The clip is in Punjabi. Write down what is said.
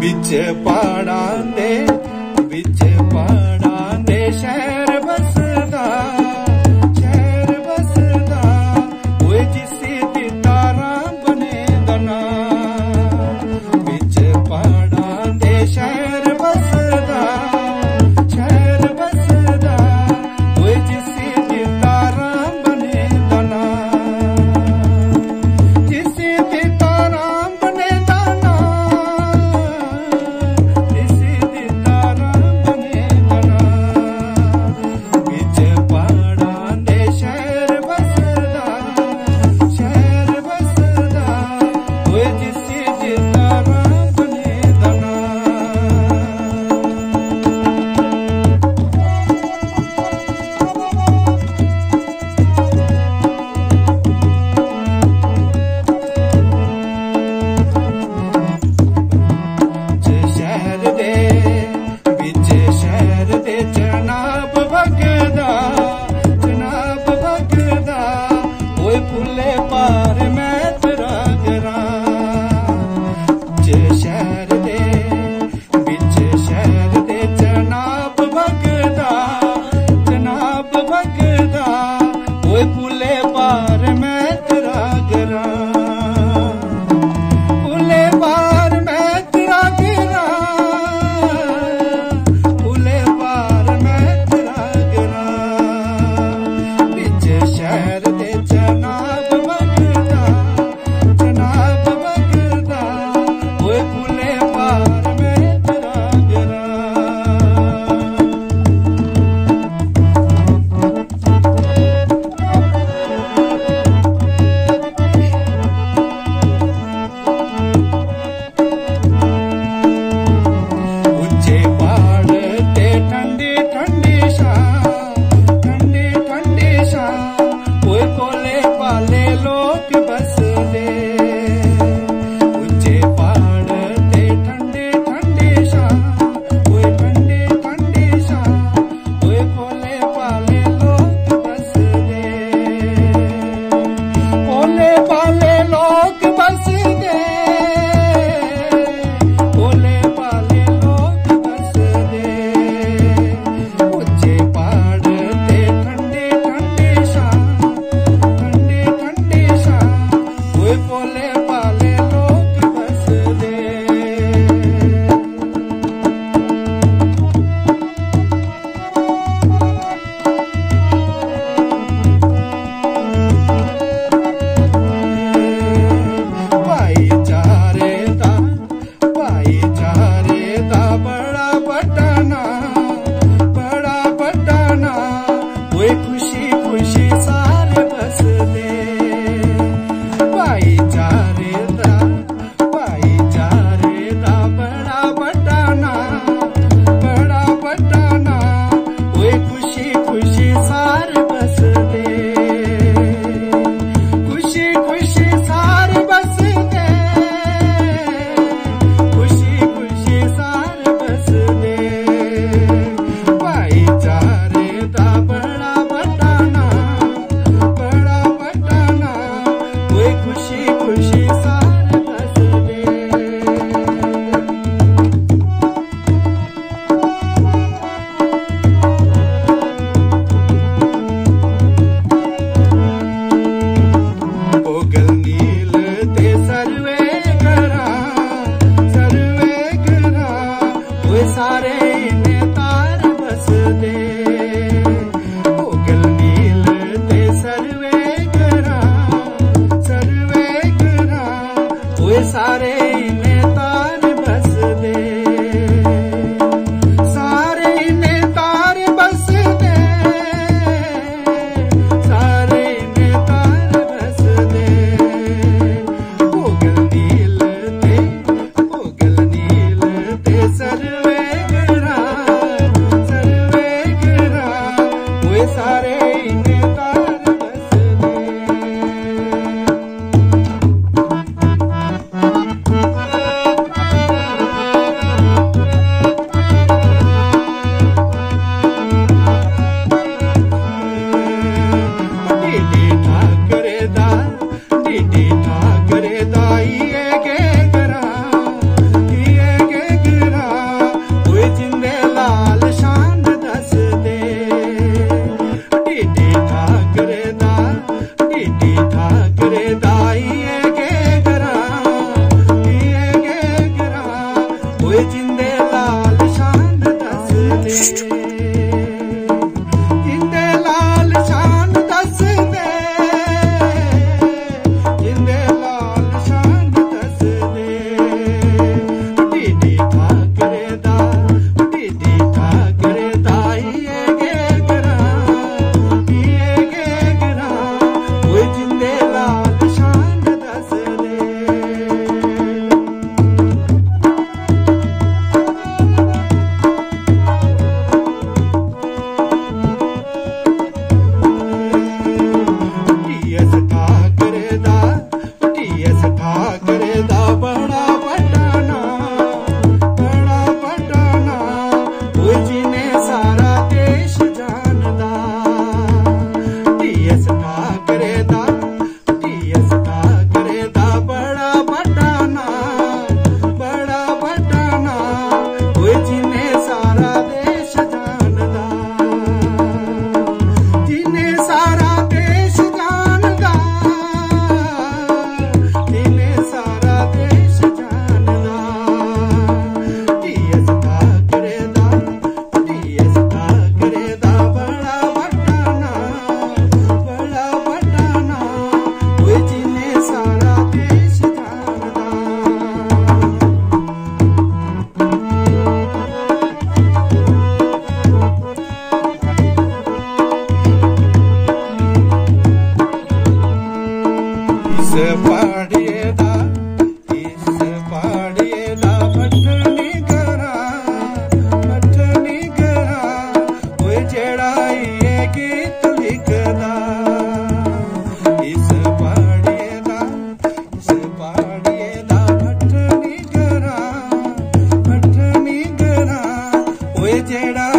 ਵਿੱਚ ਪਾੜਾਂ ਦੇ ਵਿੱਚ ਪਾੜਾਂ ਦੇ ਸ਼ਹਿਰ वे सारे ना करे ना with it.